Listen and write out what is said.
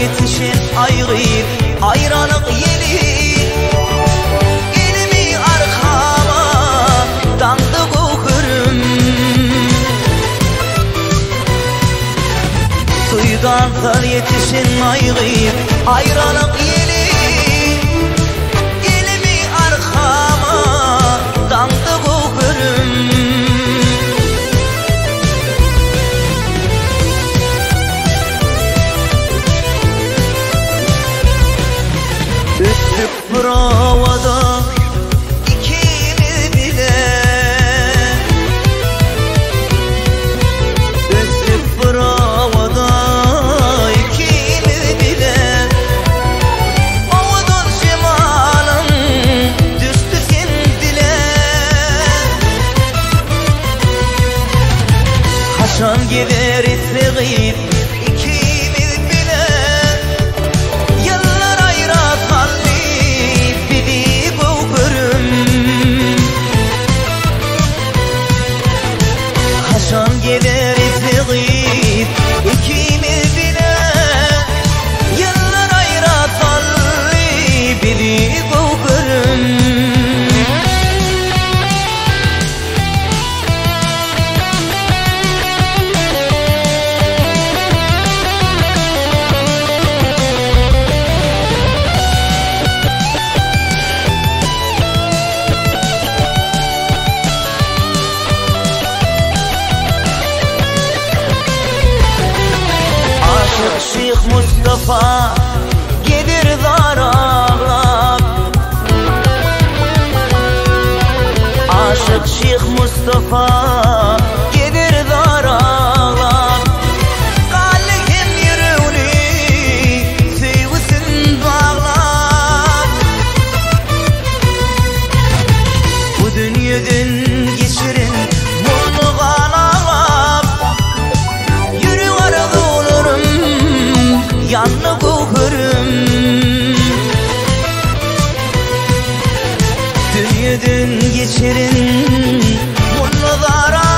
yetişin aygıyıp Ayranık yeli Elimi arkama Dandı kokurum Suydan sal yetişin aygıyıp Ayranık yeli provada ikimiz bile Üstlük provada ikimiz bile Ovudun şimalın düştü sen dile Haşan gider isteğip Haşan Şeyh Mustafa gelir zar ağlap Aşık Şeyh Mustafa gelir zar Kalbim yüreğini sevsin bağlap Bu dünyadan geçirin yedin geçirin. Burnulara